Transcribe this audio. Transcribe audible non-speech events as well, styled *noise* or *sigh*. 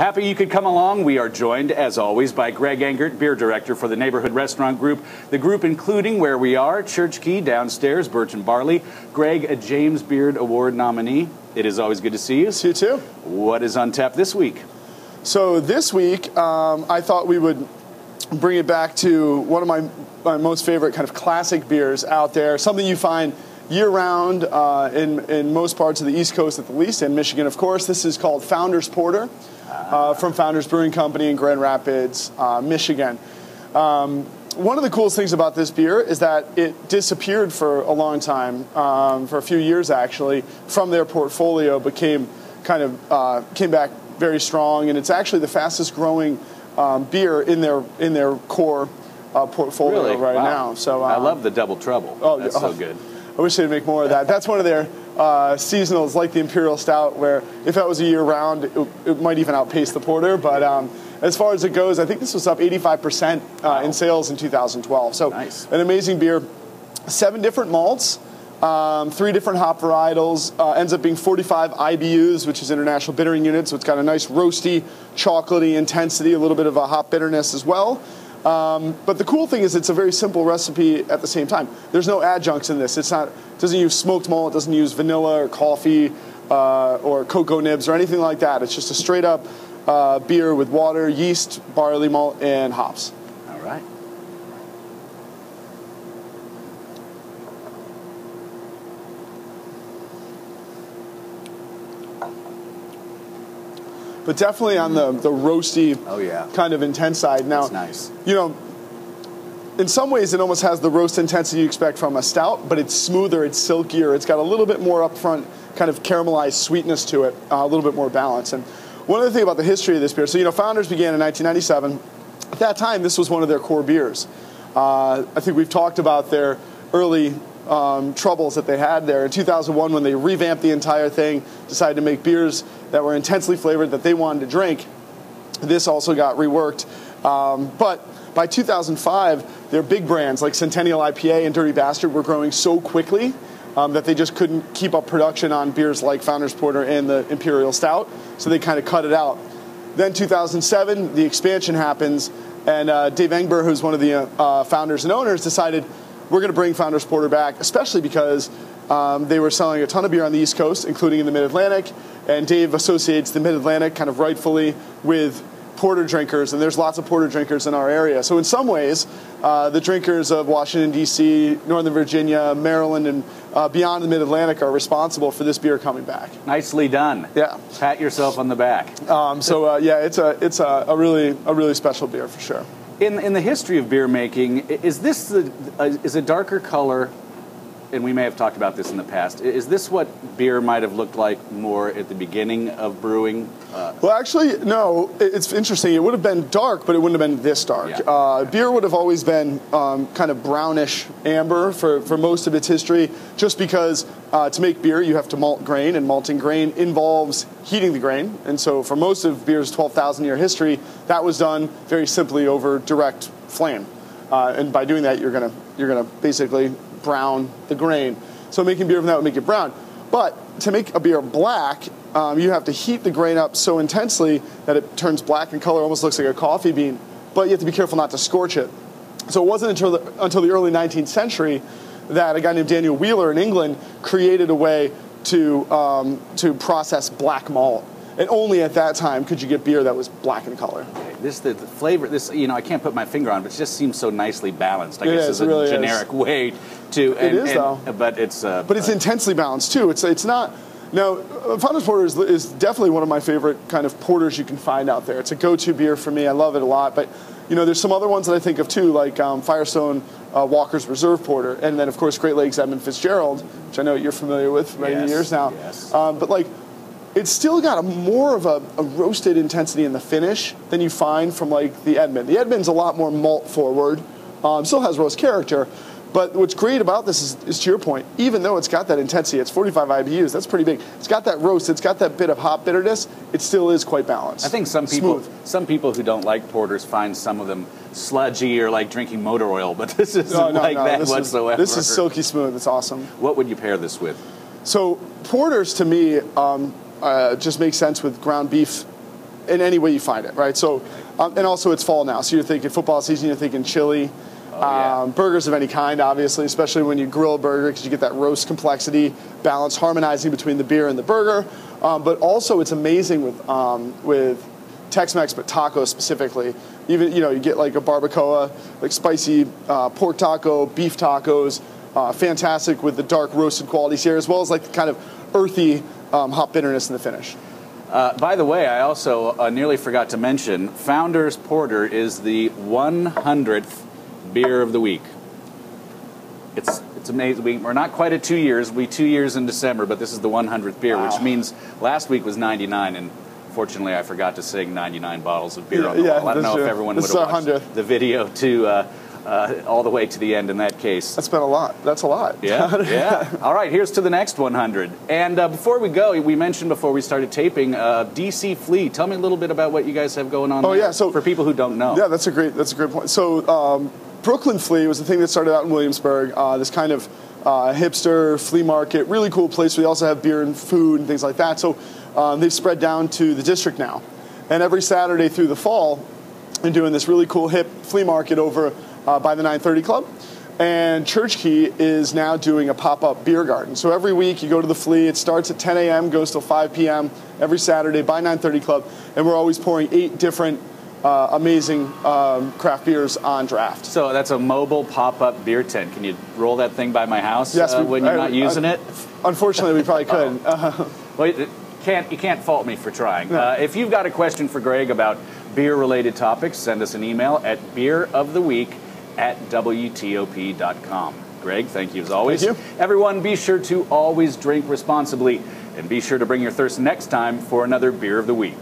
Happy you could come along. We are joined, as always, by Greg Engert, beer director for the Neighborhood Restaurant Group. The group including where we are, Church Key downstairs, Birch and Barley. Greg, a James Beard Award nominee. It is always good to see you. See you too. What is on tap this week? So this week, um, I thought we would bring it back to one of my, my most favorite kind of classic beers out there. Something you find year-round uh, in, in most parts of the East Coast, at the least, in Michigan, of course. This is called Founders Porter uh, from Founders Brewing Company in Grand Rapids, uh, Michigan. Um, one of the coolest things about this beer is that it disappeared for a long time, um, for a few years actually, from their portfolio, but came kind of uh, came back very strong, and it's actually the fastest growing um, beer in their in their core uh, portfolio Really? right Wow. now. So I um, love the double trouble. Oh, That's oh. so good. I wish they'd make more of that. That's one of their uh, seasonals, like the Imperial Stout, where if that was a year round, it, it might even outpace the Porter. But um, as far as it goes, I think this was up 85% uh, in sales in 2012. So Nice. an amazing beer. Seven different malts. Um, three different hop varietals uh, ends up being 45 IBUs, which is international bittering unit. So it's got a nice roasty, chocolatey intensity, a little bit of a hop bitterness as well. Um, but the cool thing is it's a very simple recipe at the same time. There's no adjuncts in this. It's not it doesn't use smoked malt, it doesn't use vanilla or coffee uh, or cocoa nibs or anything like that. It's just a straight up uh, beer with water, yeast, barley malt, and hops. But definitely on the, the roasty Oh, yeah. kind of intense side. Now, That's nice. you know, in some ways it almost has the roast intensity you expect from a stout, but it's smoother, it's silkier, it's got a little bit more upfront kind of caramelized sweetness to it, uh, a little bit more balance. And one other thing about the history of this beer, so you know, Founders began in 1997. At that time, this was one of their core beers. Uh, I think we've talked about their early um, troubles that they had there. In 2001, when they revamped the entire thing, decided to make beers that were intensely flavored that they wanted to drink, this also got reworked. Um, but by 2005, their big brands like Centennial IPA and Dirty Bastard were growing so quickly um, that they just couldn't keep up production on beers like Founders Porter and the Imperial Stout, so they kind of cut it out. Then 2007, the expansion happens, and uh, Dave Engber, who's one of the uh, founders and owners, decided we're going to bring Founders Porter back, especially because um, they were selling a ton of beer on the East Coast, including in the Mid Atlantic, and Dave associates the Mid Atlantic kind of rightfully with porter drinkers, and there's lots of porter drinkers in our area. So in some ways, uh, the drinkers of Washington D.C., Northern Virginia, Maryland, and uh, beyond the Mid Atlantic are responsible for this beer coming back. Nicely done. Yeah. Pat yourself on the back. Um, so uh, yeah, it's a it's a, a really a really special beer for sure. In, in the history of beer making, is this the, uh, is a darker color, and we may have talked about this in the past, is this what beer might have looked like more at the beginning of brewing? Uh, Well, actually, no. It's interesting. It would have been dark, but it wouldn't have been this dark. Yeah. Uh, beer would have always been um, kind of brownish amber for, for most of its history, just because uh, to make beer you have to malt grain, and malting grain involves heating the grain. And so, for most of beer's 12,000 year history, that was done very simply over direct flame. Uh, and by doing that, you're gonna you're gonna basically brown the grain. So making beer from that would make it brown. But to make a beer black, um, you have to heat the grain up so intensely that it turns black in color, almost looks like a coffee bean. But you have to be careful not to scorch it. So it wasn't until the, until the early 19th century that a guy named Daniel Wheeler in England created a way to um, to process black malt. And only at that time could you get beer that was black in color. This the, the flavor. This you know I can't put my finger on, it, but it just seems so nicely balanced. I It guess is, is a it really is. generic way to. And, is, and- though. But it's. Uh, But it's intensely balanced too. It's it's not. Now, uh, Founders Porter is, is definitely one of my favorite kind of porters you can find out there. It's a go-to beer for me. I love it a lot. But you know, there's some other ones that I think of too, like um, Firestone uh, Walker's Reserve Porter, and then of course Great Lakes Edmund Fitzgerald, which I know you're familiar with for many Yes, years now. yes. Um, but like, it's still got a more of a, a roasted intensity in the finish than you find from like the Edmund. The Edmund's a lot more malt forward. Um, still has roast character, But what's great about this is, is to your point, even though it's got that intensity, it's 45 IBUs, that's pretty big. It's got that roast, it's got that bit of hop bitterness, it still is quite balanced. I think some people, Smooth. some people who don't like porters find some of them sludgy or like drinking motor oil, but this isn't No, no, like no, that this whatsoever. Is, this is silky smooth, it's awesome. What would you pair this with? So porters to me um, uh, just makes sense with ground beef in any way you find it, right? So, um, and also it's fall now, so you're thinking football season, you're thinking chili. Oh, yeah. um, burgers of any kind, obviously, especially when you grill a burger because you get that roast complexity, balance, harmonizing between the beer and the burger. Um, but also, it's amazing with um, with Tex-Mex, but tacos specifically. Even you know, you get like a barbacoa, like spicy uh, pork taco, beef tacos, uh, fantastic with the dark roasted qualities here, as well as like the kind of earthy um, hop bitterness in the finish. Uh, by the way, I also uh, nearly forgot to mention Founders Porter is the 100th beer of the week. It's it's amazing. We, we're not quite at two years. We two years in December, but this is the 100th beer, Wow. which means last week was 99, and fortunately, I forgot to sing 99 bottles of beer Yeah, on the yeah, wall. I don't know if everyone would have watched 100th. the video to uh, uh, all the way to the end in that case. That's been a lot. That's a lot. Yeah, *laughs* yeah. All right, here's to the next 100. And uh, before we go, we mentioned before we started taping, uh, DC Flea. Tell me a little bit about what you guys have going on. Oh, there, yeah, so- for people who don't know. Yeah, that's a great that's a great point. So um, Brooklyn Flea was the thing that started out in Williamsburg. Uh, this kind of uh, hipster flea market, really cool place. We also have beer and food and things like that. So um, they've spread down to the district now, and every Saturday through the fall, they're doing this really cool hip flea market over uh, by the 930 Club. And Church Key is now doing a pop-up beer garden. So every week you go to the Flea. It starts at 10 a.m., goes till 5 p.m. every Saturday by 930 Club, and we're always pouring eight different uh, amazing um, craft beers on draft. So that's a mobile pop-up beer tent. Can you roll that thing by my house Yes, uh, we- when you're I- not using I- it? Unfortunately, we probably *laughs* could. Uh, Well, you can't you can't fault me for trying. Uh, if you've got a question for Greg about beer-related topics, send us an email at beeroftheweek at wtop.com. Greg, thank you as always. Thank you. Everyone, be sure to always drink responsibly, and be sure to bring your thirst next time for another beer of the week.